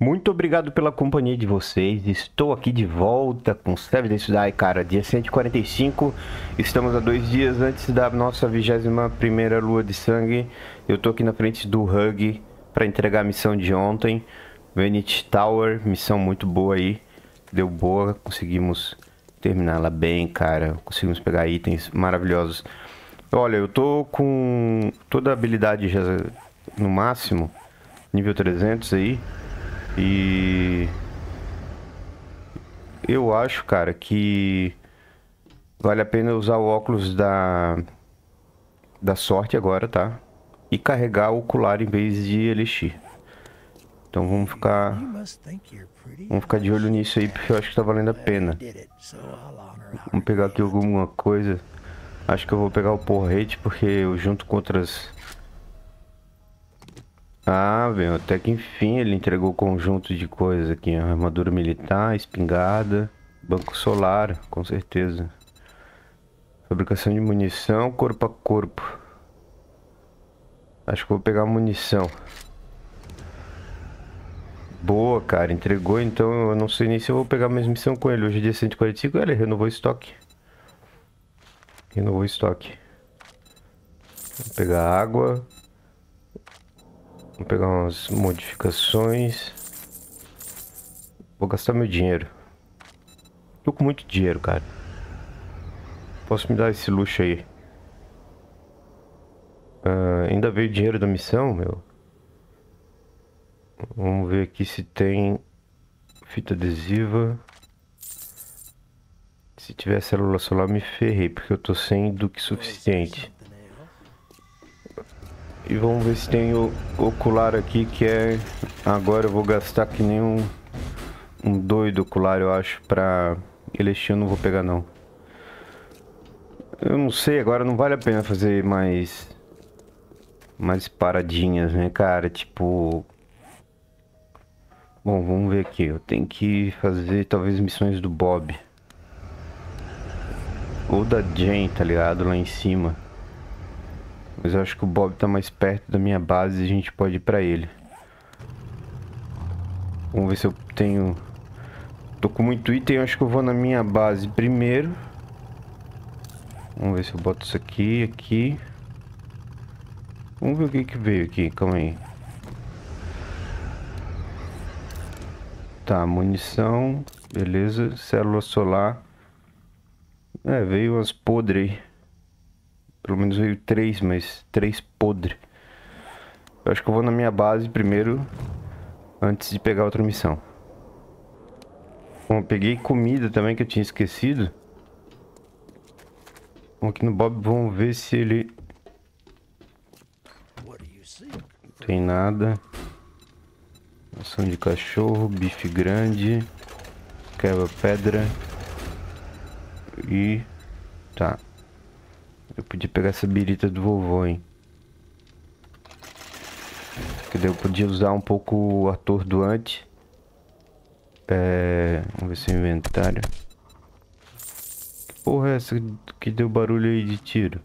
Muito obrigado pela companhia de vocês. Estou aqui de volta com Seven Days to Die, cara. Dia 145. Estamos a dois dias antes da nossa 21 primeira lua de sangue. Eu tô aqui na frente do Hug para entregar a missão de ontem. Vanity Tower, missão muito boa aí. Deu boa, conseguimos terminar ela bem, cara. Conseguimos pegar itens maravilhosos. Olha, eu tô com toda a habilidade já no máximo, nível 300 aí. E eu acho, cara, que vale a pena usar o óculos da da sorte agora, tá? E carregar o ocular em vez de elixir. Então vamos ficar vamos ficar de olho nisso aí porque eu acho que tá valendo a pena. Vamos pegar aqui alguma coisa. Acho que eu vou pegar o porrete porque eu junto com outras ah, velho, até que enfim ele entregou o conjunto de coisas aqui. Armadura militar, espingarda, banco solar, com certeza. Fabricação de munição, corpo a corpo. Acho que vou pegar munição. Boa, cara, entregou, então eu não sei nem se eu vou pegar mais missão com ele. Hoje é dia 145, ele renovou estoque. Renovou estoque. Vou pegar água. Vou pegar umas modificações. Vou gastar meu dinheiro. Tô com muito dinheiro, cara. Posso me dar esse luxo aí. Uh, ainda veio dinheiro da missão, meu. Vamos ver aqui se tem fita adesiva. Se tiver célula solar, me ferrei, porque eu tô sem do que suficiente. E vamos ver se tem o ocular aqui que é... Agora eu vou gastar que nem um, um doido ocular, eu acho, pra... Elixir eu não vou pegar não. Eu não sei, agora não vale a pena fazer mais... Mais paradinhas, né, cara? Tipo... Bom, vamos ver aqui. Eu tenho que fazer talvez missões do Bob. Ou da Jane, tá ligado? Lá em cima. Mas eu acho que o Bob tá mais perto da minha base e a gente pode ir pra ele. Vamos ver se eu tenho... Tô com muito item, acho que eu vou na minha base primeiro. Vamos ver se eu boto isso aqui, aqui. Vamos ver o que que veio aqui, calma aí. Tá, munição, beleza, célula solar. É, veio umas podres aí. Pelo menos veio três, mas três podre. Eu acho que eu vou na minha base primeiro, antes de pegar outra missão. Bom, peguei comida também que eu tinha esquecido. Vamos aqui no Bob, vamos ver se ele... Não tem nada. Ação de cachorro, bife grande. Quebra pedra. E... Tá. Eu podia pegar essa birita do vovô, hein? Que eu podia usar um pouco o atordoante. É... Vamos ver se é inventário. Que porra é essa que deu barulho aí de tiro?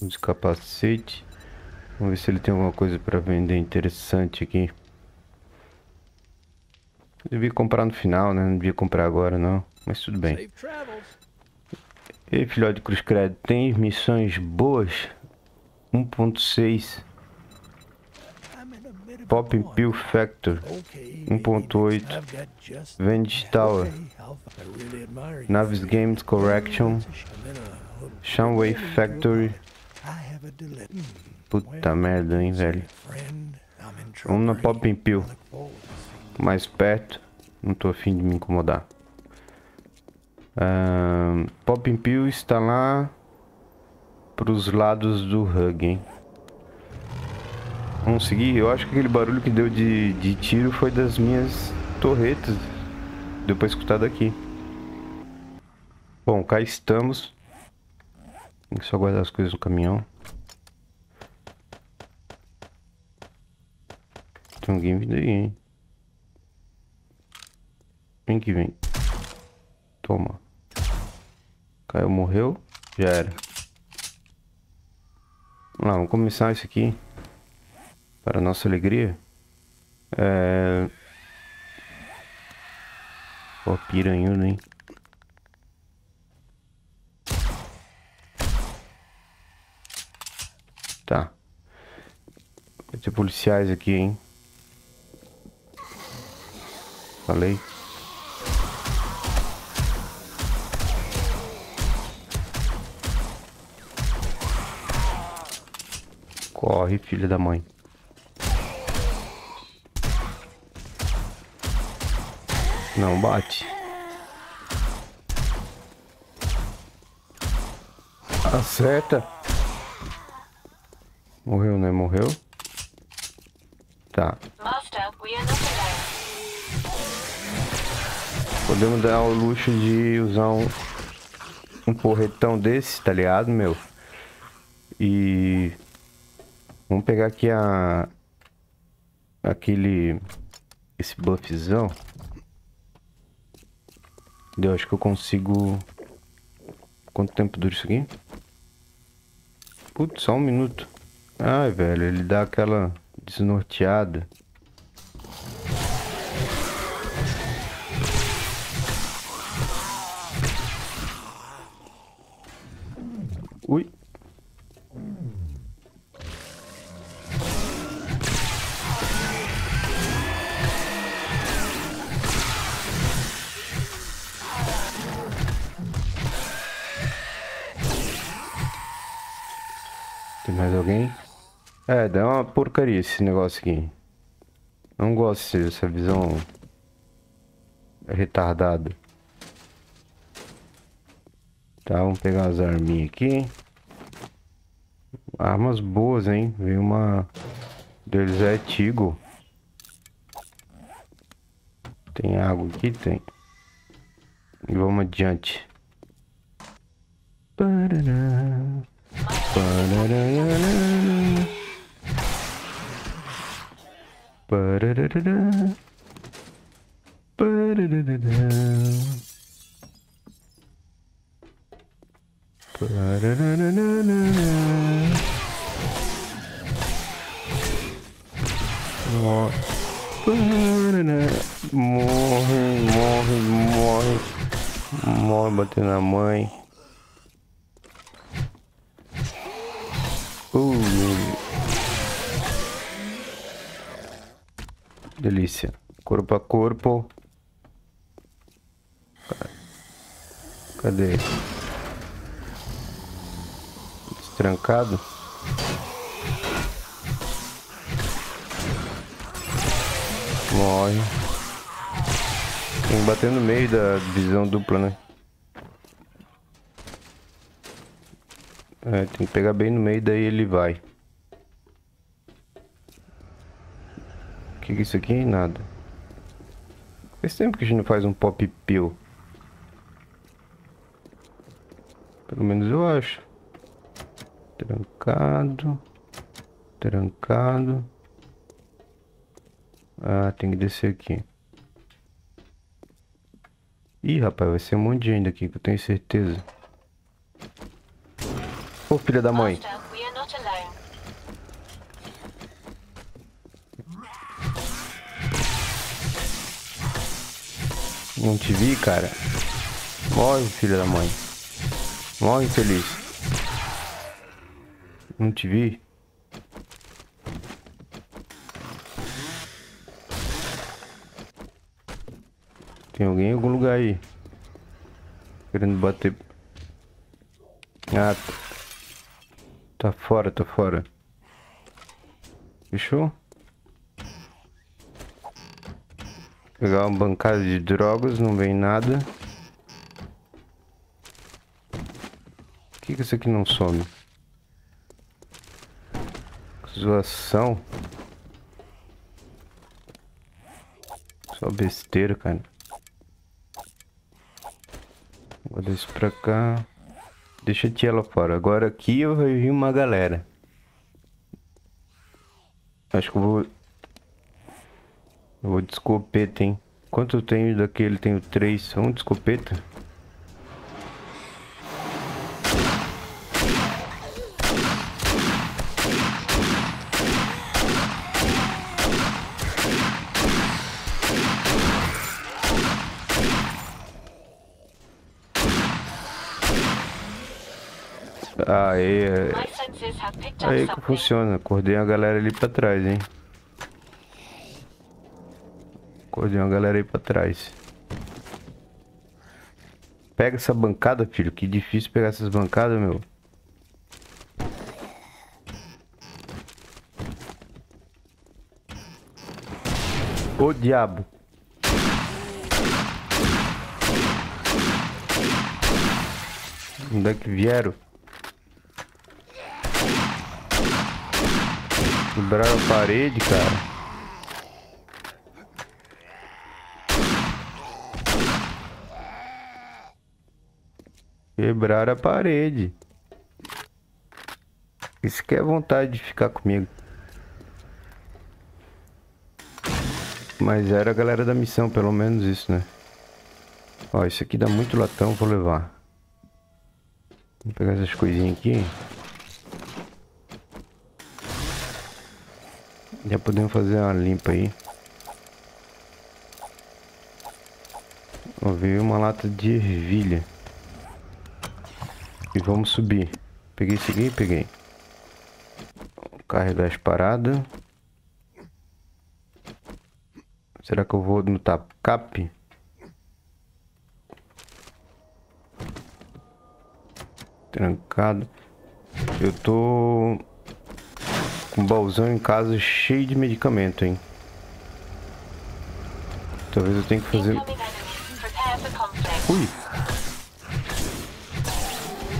Use capacete. Vamos ver se ele tem alguma coisa para vender interessante aqui. Devia comprar no final, né? Não devia comprar agora, não. Mas tudo bem. E filhote de Cruz Credo, tem missões boas? 1.6 Pop Pill Factor 1.8 Venge Tower. Navis Games Correction. Shanway Factory. Puta merda, hein, velho. Vamos na Pop Pill. Mais perto. Não tô afim de me incomodar Uh, Pop Pill está lá para os lados do Hug, hein? Vamos seguir. Eu acho que aquele barulho que deu de, de tiro foi das minhas torretas. Deu para escutar daqui. Bom, cá estamos. Tem que só guardar as coisas no caminhão. Tem alguém vindo aí, hein? Vem que vem. Toma. Caiu, morreu. Já era. Vamos lá, vamos começar isso aqui. Para nossa alegria. É... Pô, piranhudo, hein? Tá. Vai ter policiais aqui, hein? Falei. Corre, filha da mãe. Não bate. Acerta. Morreu, né? Morreu. Tá. Podemos dar o luxo de usar um, um porretão desse, tá ligado, meu? E... Vamos pegar aqui a... Aquele... Esse buffzão. Eu acho que eu consigo... Quanto tempo dura isso aqui? Putz, só um minuto. Ai, velho, ele dá aquela desnorteada. É, dá uma porcaria esse negócio aqui. Não gosto dessa visão retardada. Tá, vamos pegar as arminhas aqui. Armas boas, hein? Veio uma... Deles é Tigo. Tem água aqui? Tem. E vamos adiante. Parará. Parará. Parará. Parará. Morre, morre, morre. Morre batendo na mãe. Uh, delícia. Corpo a corpo. Cadê? trancado. Morre. Tem que bater no meio da visão dupla, né? É, tem que pegar bem no meio, daí ele vai. Que, é isso aqui? Nada. Faz tempo que a gente não faz um pop pill. Pelo menos eu acho. Trancado. Trancado. Ah, tem que descer aqui. Ih, rapaz, vai ser um monte de gente aqui, que eu tenho certeza. Ô, filha da mãe. Não te vi, cara. Morre, filha da mãe. Morre, infeliz. Não te vi. Tem alguém em algum lugar aí. Querendo bater. Ah, tá, tá fora, tá fora. Fechou? Pegar uma bancada de drogas, não vem nada. Por que, que isso aqui não some? Zoação. Só besteira, cara. Vou isso pra cá. Deixa a tia lá fora. Agora aqui eu vi uma galera. Acho que eu vou... Vou de escopeta, hein? Quanto eu tenho daquele? Tenho três. Um de escopeta? Aê, aê, aê que funciona. Acordei a galera ali pra trás, hein. Acordei uma galera aí pra trás. Pega essa bancada, filho. Que difícil pegar essas bancadas, meu. Ô diabo. Onde é que vieram? Quebraram a parede, cara. Quebrar a parede. Isso que é vontade de ficar comigo. Mas era a galera da missão, pelo menos isso, né? Ó, isso aqui dá muito latão, vou levar. Vou pegar essas coisinhas aqui. Já podemos fazer uma limpa aí. Ó, veio uma lata de ervilha. E vamos subir. Peguei esse aqui, peguei. Carregar as paradas. Será que eu vou no cap? Trancado. Eu tô com um baúzão em casa cheio de medicamento, hein? Talvez eu tenha que fazer... Ui!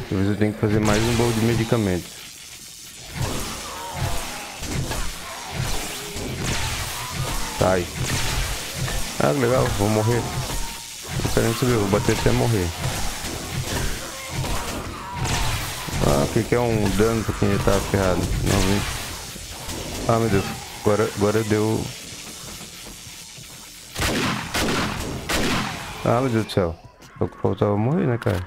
Talvez eu tenha que fazer mais um baú de medicamentos. Sai. Ah, legal, vou morrer. Não quero nem saber, vou bater até morrer. Ah, o que, que é um dano pra quem já tá ferrado? Não, vem. Ah, meu Deus. Agora, agora deu... Ah, meu Deus do céu. O que faltava morrer, né, cara?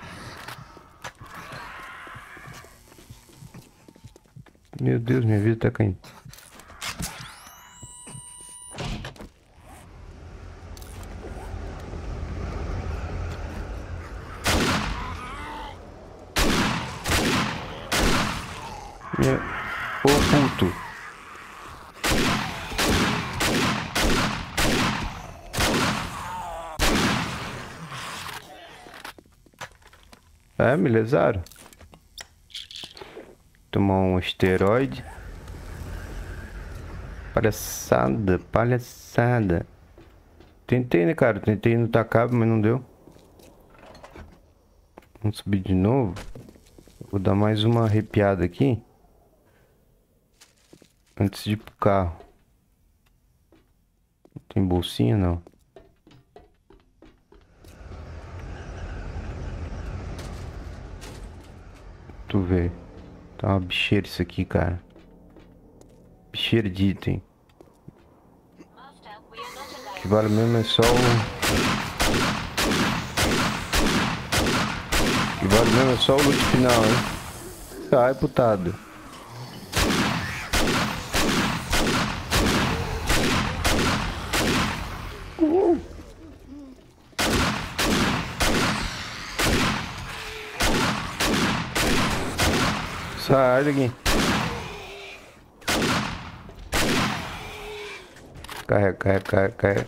Meu Deus, minha vida tá caindo. Ô puto. É, me lesaram. Tomar um esteroide. Palhaçada, palhaçada. Tentei, né, cara? Tentei no tacabo, mas não deu. Vamos subir de novo. Vou dar mais uma arrepiada aqui. Antes de ir pro carro. Tem bolsinha, não. Tu vê. Tá uma bicheira isso aqui, cara. Bicheira de item. O que vale mesmo é só o... O que vale mesmo é só o loot final, hein? Sai, putado. Sai daqui. Carrega, carrega, carrega, carrega.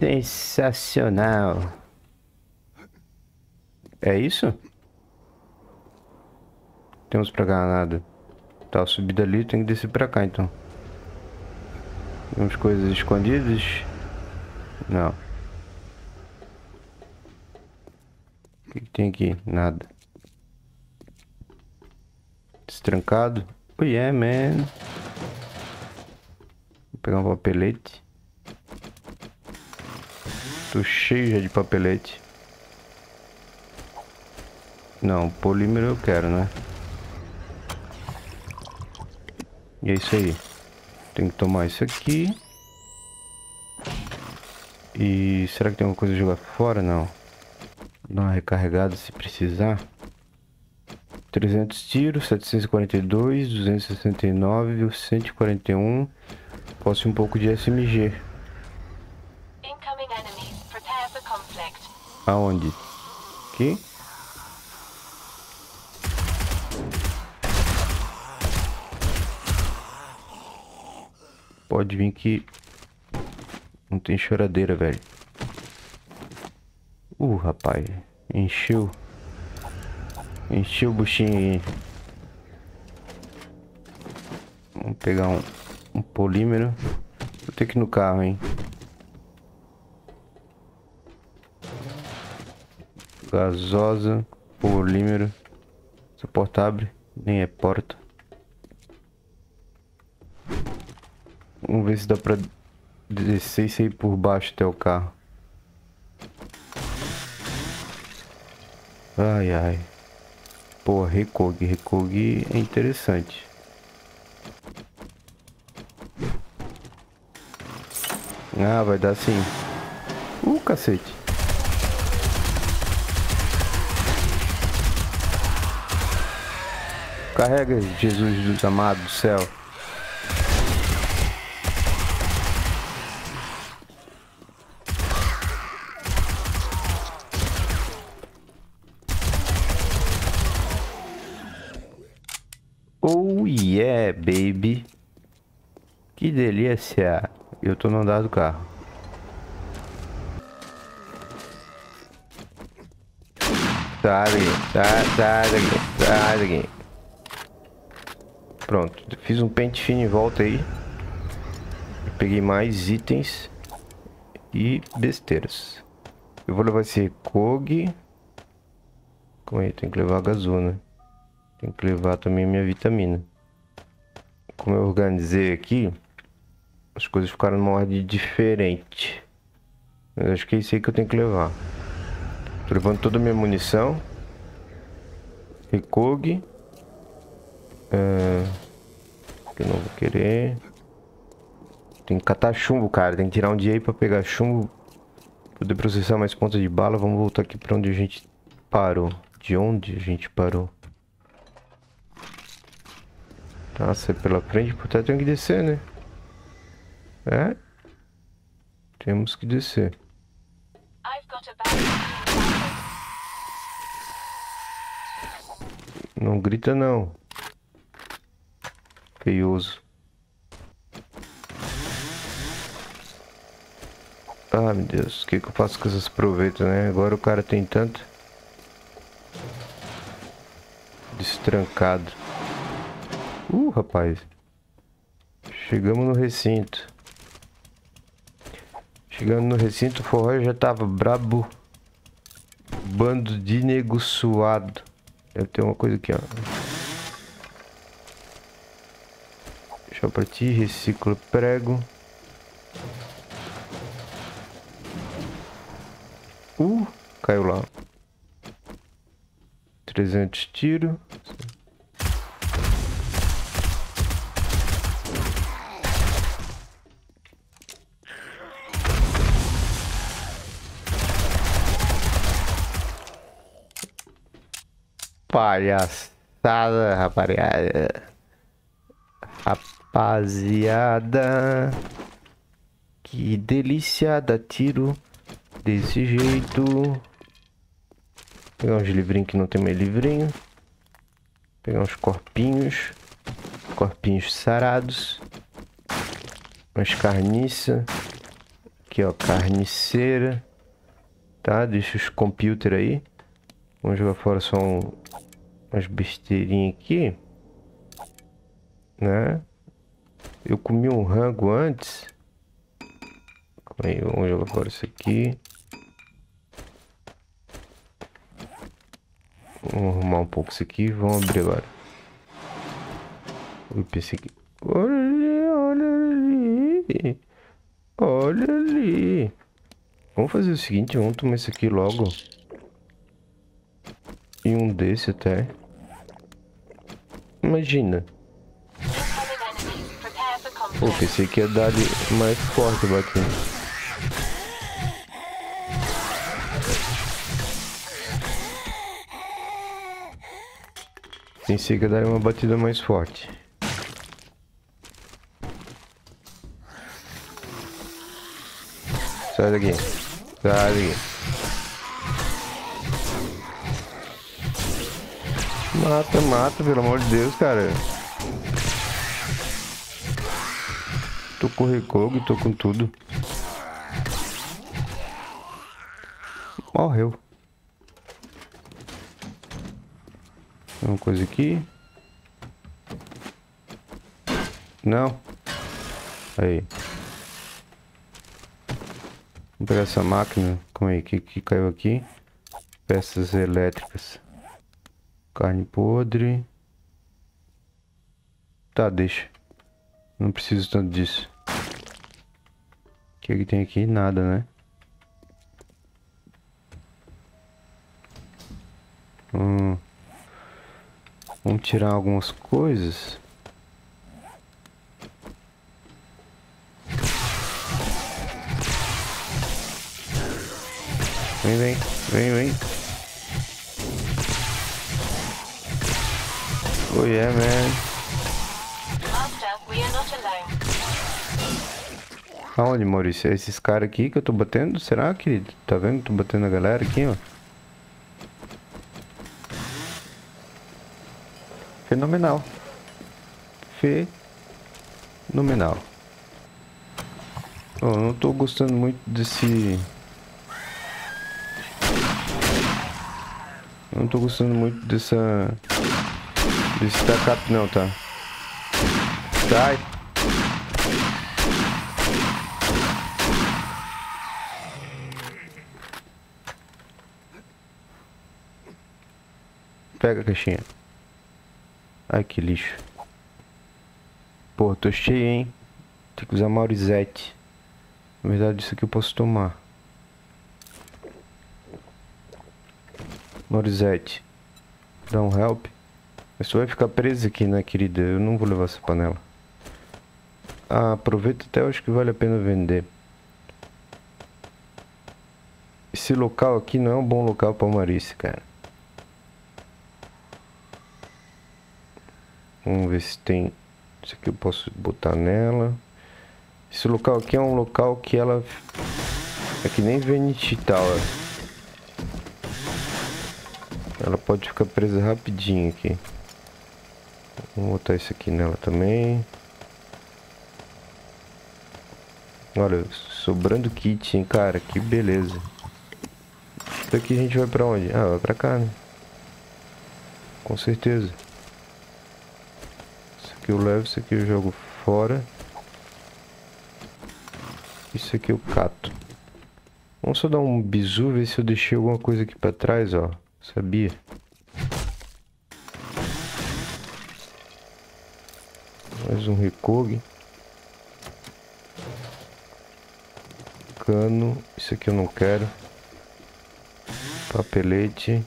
Sensacional. É isso? Temos pra cá nada. Tá, subida ali, tem que descer pra cá então. Temos coisas escondidas? Não. O que, que tem aqui? Nada. Destrancado. Oh yeah, man. Vou pegar um papelete. Tô cheio já de papelete. Não, polímero eu quero, né? E é isso aí. Tem que tomar isso aqui. E será que tem alguma coisa a jogar fora? Não. Dar uma recarregada se precisar. 300 tiros, 742, 269, 141. Posso um pouco de SMG. Aonde? Aqui? Pode vir que não tem choradeira, velho. Uh, rapaz. Encheu. Encheu o buchinho aí. Vamos pegar um, um polímero. Vou ter que ir no carro, hein. Gasosa. Polímero. Essa porta abre. Nem é porta. Vamos ver se dá pra descer e sair por baixo até o carro. Ai, ai. Pô, Recog. Recog é interessante. Ah, vai dar sim. Uh, cacete. Carrega, Jesus dos amados do céu. Oh yeah, baby. Que delícia. Eu tô no andar do carro. Sai daqui, sai, sai daqui, sai daqui. Pronto, fiz um pente fino em volta aí. Peguei mais itens e besteiras. Eu vou levar esse recog. Como é? Tem que levar a. Tem que levar também minha vitamina. Como eu organizei aqui, as coisas ficaram numa ordem diferente. Mas acho que é isso aí que eu tenho que levar. Tô levando toda a minha munição. Recog. É... Que eu não vou querer. Tem que catar chumbo, cara. Tem que tirar um dia aí pra pegar chumbo. Poder processar mais pontas de bala. Vamos voltar aqui pra onde a gente parou. De onde a gente parou? Nossa, é pela frente, portanto tem que descer, né? É? Temos que descer. Não grita não. Feioso. Ah, meu Deus. O que, que eu faço com essas proveitas, né? Agora o cara tem tanto... Destrancado. Uh, rapaz. Chegamos no recinto. Chegando no recinto, o forró já tava brabo. Bando de nego suado. Deve ter uma coisa aqui, ó. Deixa pra ti, reciclo prego. Uh, caiu lá. 300 tiros. Palhaçada, rapaziada. Rapaziada. Que delícia dar tiro desse jeito. Pegar uns livrinhos que não tem mais livrinho. Pegar uns corpinhos. Corpinhos sarados. Umas carniça. Aqui, ó, carniceira. Tá? Deixa os computer aí. Vamos jogar fora só um, umas besteirinhas aqui. Né? Eu comi um rango antes. Aí, vamos jogar fora isso aqui. Vamos arrumar um pouco isso aqui vamos abrir agora. Eu pensei que... Olha ali, olha ali. Olha ali. Vamos fazer o seguinte, vamos tomar isso aqui logo. E um desse até. Imagina. Pô, pensei que ia dar ali mais forte batendo. Pensei que eu daria uma batida mais forte. Sai daqui. Sai daqui. Mata, mata, pelo amor de Deus, cara. Tô com recogo, tô com tudo. Morreu. Uma coisa aqui. Não. Aí. Vamos pegar essa máquina. Como é que, que caiu aqui? Peças elétricas. Carne podre. Tá, deixa. Não preciso tanto disso. O que, é que tem aqui? Nada, né? Hum. Vamos tirar algumas coisas. Vem, vem, vem, vem. Oh yeah, man. Aonde, Maurício? É esses caras aqui que eu tô batendo? Será, querido? Tá vendo? Tô batendo a galera aqui, ó. Fenomenal. Fenomenal. Oh, não tô gostando muito desse... Não tô gostando muito dessa... Desse tacap não, tá? Sai. Pega a caixinha. Ai, que lixo. Pô, tô cheio, hein? Tem que usar Maurizete. Na verdade, isso aqui eu posso tomar. Maurizete. Dá um help. Tu vai ficar preso aqui, né, querida? Eu não vou levar essa panela. Ah, até, acho que vale a pena vender. Esse local aqui não é um bom local para Marice, cara. Vamos ver se tem... Isso aqui eu posso botar nela. Esse local aqui é um local que ela... É que nem Venite Tower. Ela pode ficar presa rapidinho aqui. Vamos botar isso aqui nela também. Olha, sobrando kit, hein, cara. Que beleza. Daqui a gente vai pra onde? Ah, vai pra cá, né? Com certeza aqui eu levo, isso aqui eu jogo fora. Isso aqui eu cato. Vamos só dar um bizu, ver se eu deixei alguma coisa aqui pra trás, ó. Sabia? Mais um recogue. Cano. Isso aqui eu não quero. Papelete.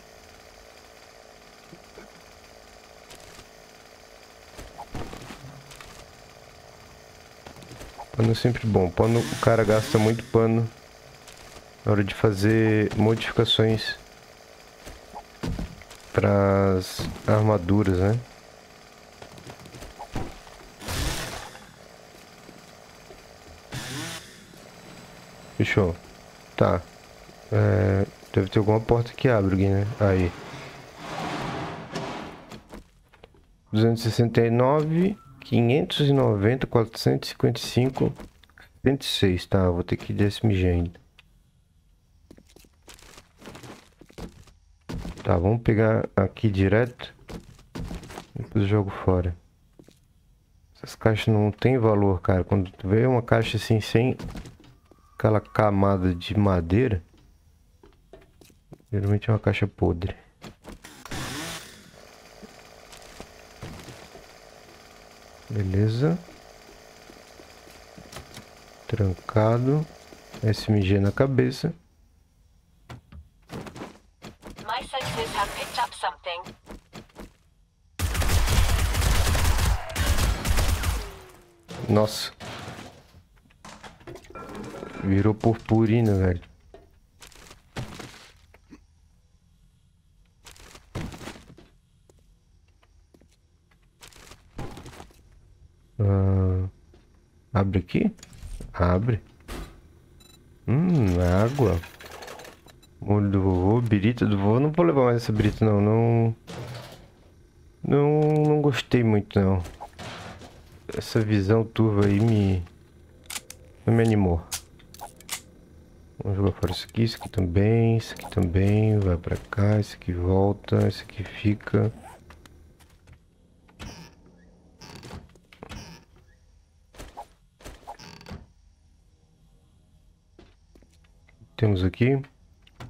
Pano é sempre bom. Pano, o cara gasta muito pano na hora de fazer modificações para as armaduras, né? Fechou. Tá. É, deve ter alguma porta que abre né? Aí. 269 590, 455, 106, tá? Vou ter que ainda. Tá, vamos pegar aqui direto. Depois jogo fora. Essas caixas não tem valor, cara. Quando tu vê uma caixa assim, sem aquela camada de madeira, geralmente é uma caixa podre. Beleza. Trancado. SMG na cabeça. My senses have picked up something. Nossa. Virou purpurina, velho. Ah, abre aqui? Abre. Hum, é água. Molho do vovô, birita do vovô. Não vou levar mais essa birita, não. Não, não, não gostei muito, não. Essa visão turva aí me... Não me animou. Vamos jogar fora isso aqui, isso aqui também, isso aqui também, vai pra cá, isso aqui volta, isso aqui fica. Temos aqui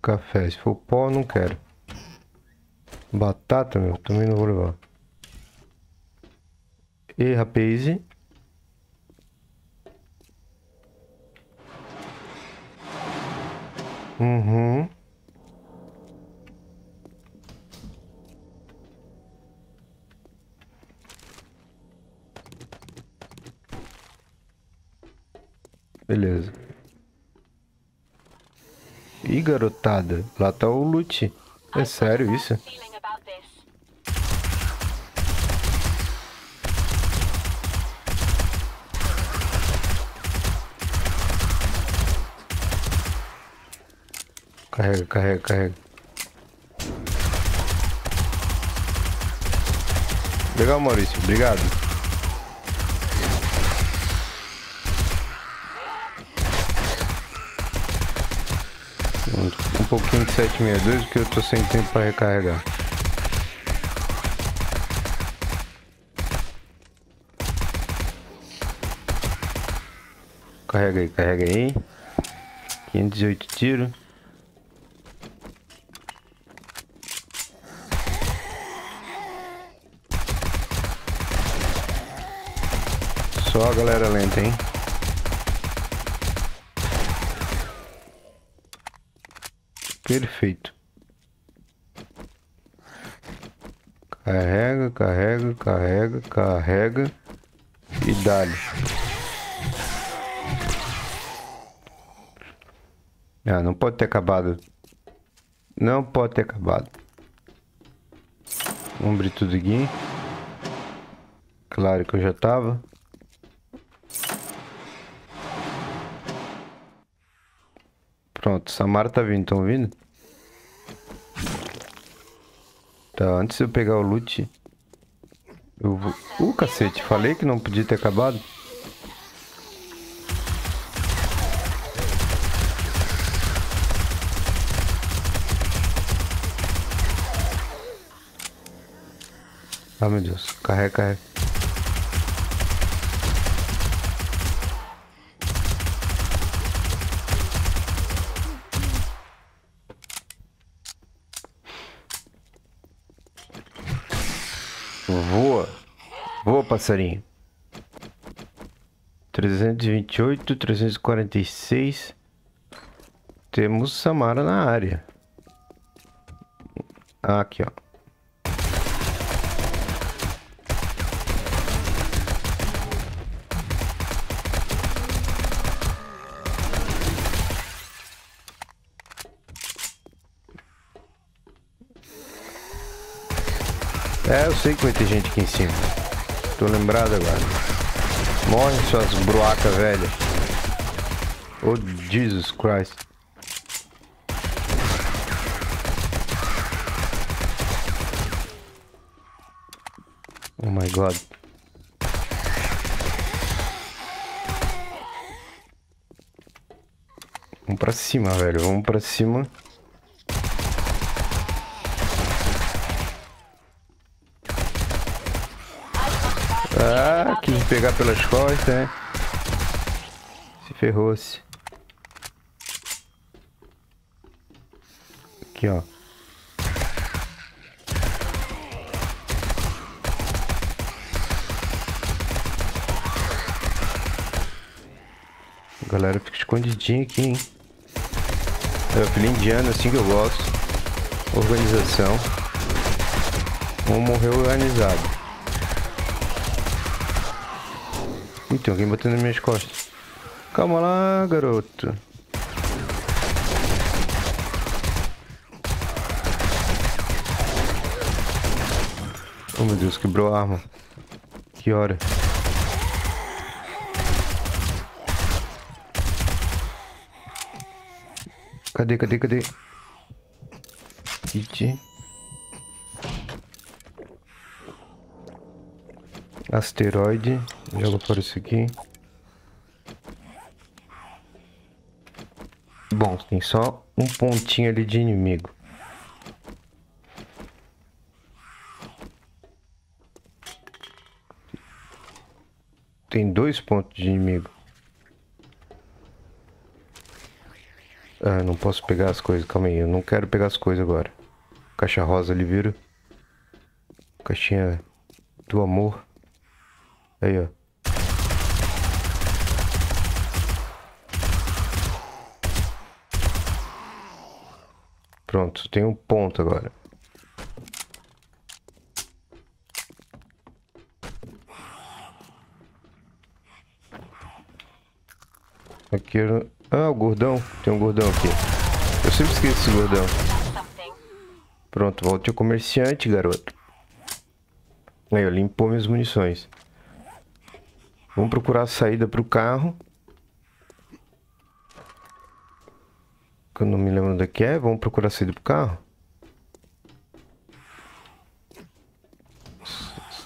café, se for pó não quero. Batata, meu, também não vou levar. E rapaz, Uhum. Beleza. Ih, garotada, lá tá o loot. É sério isso? Carrega, carrega, carrega. Legal, Maurício. Obrigado. Um, pouquinho de 762 porque eu tô sem tempo para recarregar. Carrega aí, carrega aí. 508 tiros. Só a galera lenta, hein? Perfeito. Carrega, carrega, carrega, carrega e dá-lhe. Ah, não pode ter acabado. Não pode ter acabado. Vamos abrir tudo aqui. Claro que eu já tava. Pronto, Samara tá vindo, estão vindo? Tá, antes de eu pegar o loot... Eu vou... Uh, cacete, falei que não podia ter acabado. Ah, meu Deus. Carrega, carrega. Passarinho. 328, 346. Temos Samara na área. Aqui, ó. É, eu sei que vai ter gente aqui em cima. Tô lembrado agora. Morre suas broacas velhas. Oh, Jesus Christ. Oh my God. Vamos pra cima, velho. Vamos pra cima. Ah, quis pegar pelas costas, né? Se ferrou-se. Aqui, ó. A galera fica escondidinha aqui, hein? É o filho indiano, assim que eu gosto. Organização. Vamos morrer organizado. Ih, tem alguém batendo nas minhas costas. Calma lá, garoto. Oh meu Deus, quebrou a arma. Que hora. Cadê, cadê, cadê? Titi. Asteroide. Joga fora isso aqui. Bom, tem só um pontinho ali de inimigo. Tem dois pontos de inimigo. Ah, não posso pegar as coisas. Calma aí, eu não quero pegar as coisas agora. Caixa rosa ali, vira. Caixinha do amor. Aí, ó. Pronto, tem um ponto agora. Aqui era... Ah, o gordão. Tem um gordão aqui. Eu sempre esqueço esse gordão. Pronto, volte ao comerciante, garoto. Aí, eu limpou minhas munições. Vamos procurar a saída para o carro. Que eu não me lembro onde é que é. Vamos procurar a saída pro carro.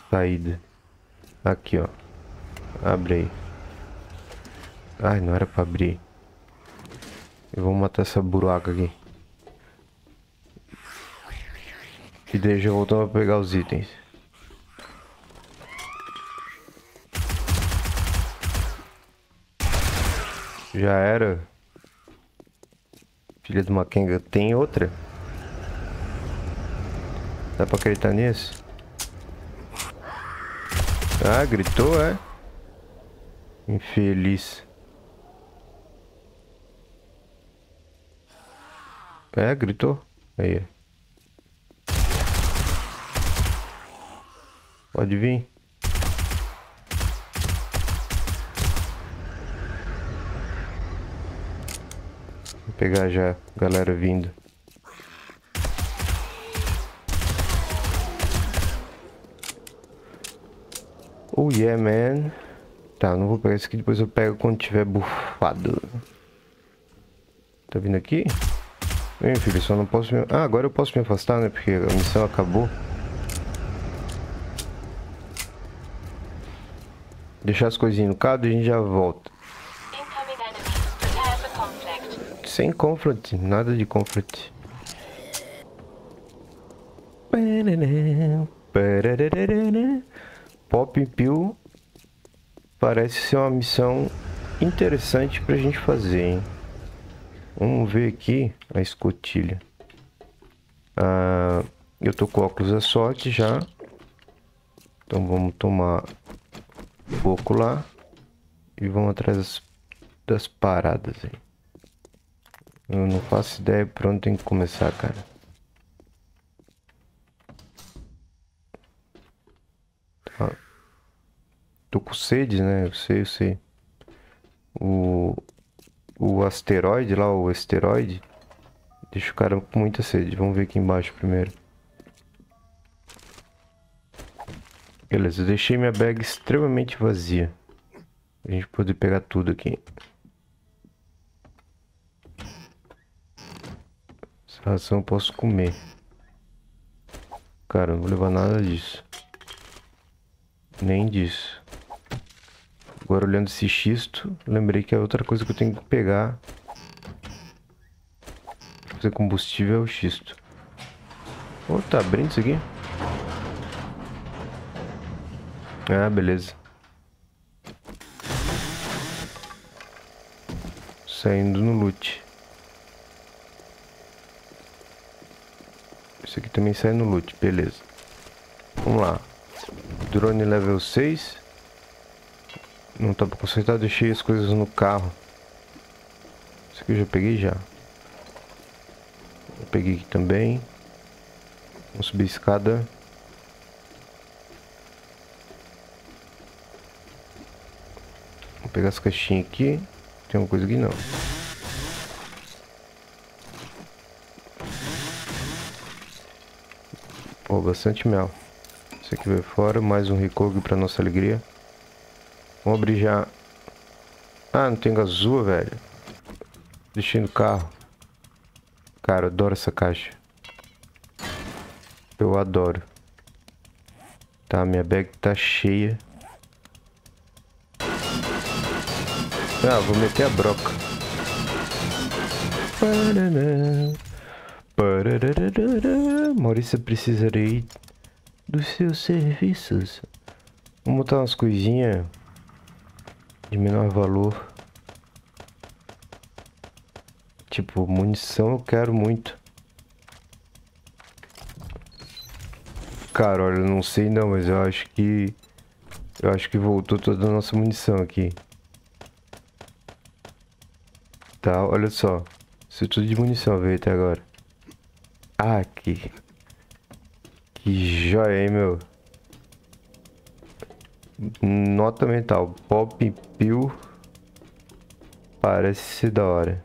Saída. Aqui, ó. Abre aí. Ai, não era pra abrir. Eu vou matar essa buraca aqui. E daí já voltamos a pegar os itens. Já era. Filha de uma Kenga. Tem outra? Dá pra acreditar nisso? Ah, gritou, é? Infeliz. É, gritou. Aí. Pode vir. Pegar já galera vindo. Oh yeah, man. Tá, não vou pegar esse aqui, depois eu pego quando tiver bufado. Tá vindo aqui? Vem, filho, só não posso me... Ah, agora eu posso me afastar, né? Porque a missão acabou. Deixar as coisinhas no carro e a gente já volta. Sem conflict, nada de conflict. Pop Pill parece ser uma missão interessante pra gente fazer, hein? Vamos ver aqui a escotilha. Ah, eu tô com óculos da sorte já. Então vamos tomar pouco lá. E vamos atrás das, das paradas. Eu não faço ideia por onde tem que começar, cara. Tá. Tô com sede, né? Eu sei, eu sei. O, o asteroide lá, o esteroide, deixa o cara com muita sede. Vamos ver aqui embaixo primeiro. Beleza, eu deixei minha bag extremamente vazia. A gente poder pegar tudo aqui. Ração eu posso comer. Cara, não vou levar nada disso. Nem disso. Agora olhando esse xisto, lembrei que é outra coisa que eu tenho que pegar. Fazer combustível é o xisto. Oh, tá abrindo isso aqui? Ah, beleza. Saindo no loot. Isso aqui também sai no loot, beleza. Vamos lá. Drone level 6. Não tá pra consertar, deixei as coisas no carro. Isso aqui eu já peguei já. Eu peguei aqui também. Vamos subir a escada. Vou pegar as caixinhas aqui. Tem alguma coisa aqui? Não. Pô, bastante mel. Isso aqui vai fora, mais um Rikog pra nossa alegria. Vamos abrir já. Ah, não tem gazua, velho. Deixei no carro. Cara, eu adoro essa caixa. Eu adoro. Tá, minha bag tá cheia. Ah, vou meter a broca. Maurício, precisarei dos seus serviços. Vamos botar umas coisinhas de menor valor. Tipo, munição eu quero muito. Cara, olha, eu não sei não, mas eu acho que... Eu acho que voltou toda a nossa munição aqui. Tá, olha só. Isso tudo de munição veio até agora. Ah, que... Joia, hein, meu? Nota mental. Pop Pill. Parece ser da hora.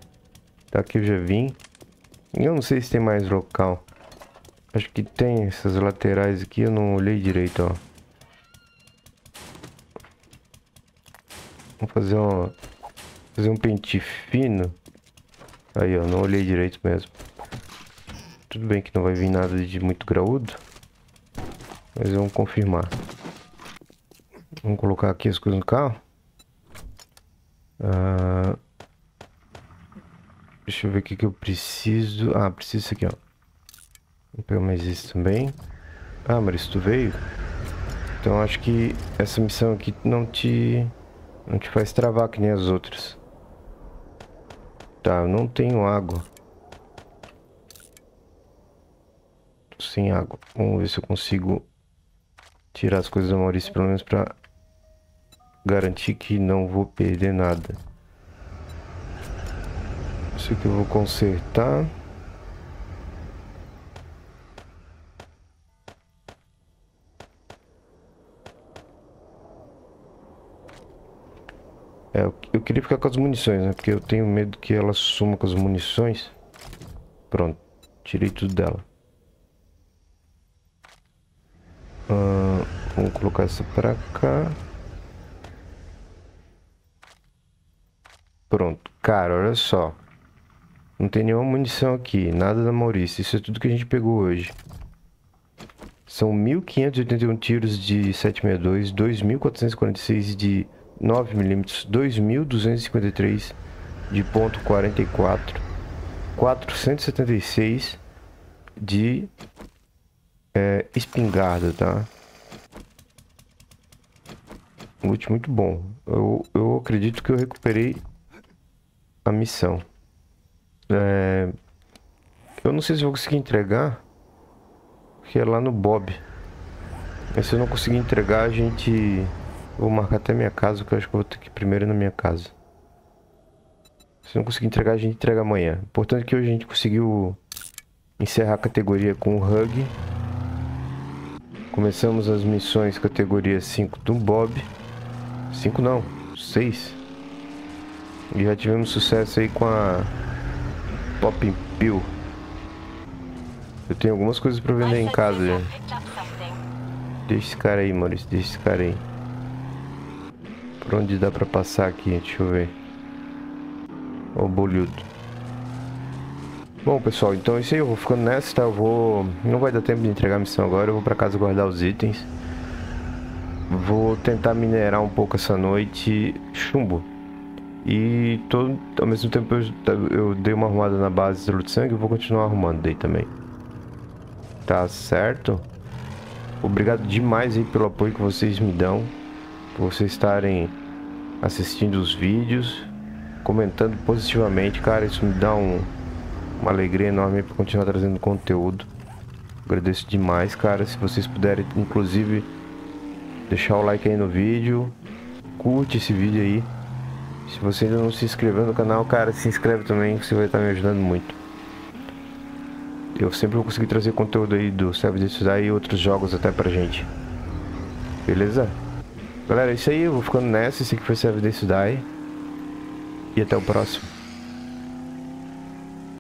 Daqui eu já vim. Eu não sei se tem mais local. Acho que tem essas laterais aqui. Eu não olhei direito, ó. Vamos fazer uma... Fazer um pente fino. Aí, ó. Não olhei direito mesmo. Tudo bem que não vai vir nada de muito graúdo. Mas vamos confirmar. Vamos colocar aqui as coisas no carro. Ah, deixa eu ver o que, eu preciso. Ah, preciso isso aqui, ó. Vou pegar mais isso também. Ah, mas tu veio? Então acho que essa missão aqui não te... Não te faz travar que nem as outras. Tá, eu não tenho água. Sem água. Vamos ver se eu consigo tirar as coisas do Maurício, pelo menos pra garantir que não vou perder nada. Isso aqui eu vou consertar. É, eu queria ficar com as munições, né? Porque eu tenho medo que ela suma com as munições. Pronto, tirei tudo dela. Uh, vamos colocar essa pra cá. Pronto. Cara, olha só. Não tem nenhuma munição aqui. Nada da Maurício. Isso é tudo que a gente pegou hoje. São 1.581 tiros de 762, 2.446 de 9mm, 2.253 de ponto .44, 476 de é, espingarda, tá? Loot muito bom. Eu, eu acredito que eu recuperei a missão. É... Eu não sei se vou conseguir entregar. Porque é lá no Bob. Mas se eu não conseguir entregar, a gente... Vou marcar até minha casa, que eu acho que eu vou ter que ir primeiro na minha casa. Se não conseguir entregar, a gente entrega amanhã. Importante que hoje a gente conseguiu encerrar a categoria com o Hug. Começamos as missões categoria 5 do Bob. 5 não, 6. E já tivemos sucesso aí com a Pop Pill. Eu tenho algumas coisas pra vender em casa já. Deixa esse cara aí, Maurício. Deixa esse cara aí. Por onde dá pra passar aqui? Deixa eu ver. Ó o bolhudo. Bom, pessoal, então é isso aí. Eu vou ficando nessa, tá? Eu vou... Não vai dar tempo de entregar a missão agora. Eu vou pra casa guardar os itens. Vou tentar minerar um pouco essa noite chumbo. E todo, ao mesmo tempo eu, eu dei uma arrumada na base do sangue e vou continuar arrumando daí também. Tá certo? Obrigado demais aí pelo apoio que vocês me dão. Por vocês estarem assistindo os vídeos, comentando positivamente. Cara, isso me dá um, uma alegria enorme para continuar trazendo conteúdo. Agradeço demais, cara. Se vocês puderem, inclusive, deixar o like aí no vídeo. Curte esse vídeo aí. Se você ainda não se inscreveu no canal, cara, se inscreve também, você vai estar me ajudando muito. Eu sempre vou conseguir trazer conteúdo aí do Server de Estudar e outros jogos até pra gente. Beleza? Galera, é isso aí, eu vou ficando nessa. Esse aqui foi o Server de Estudar. E até o próximo.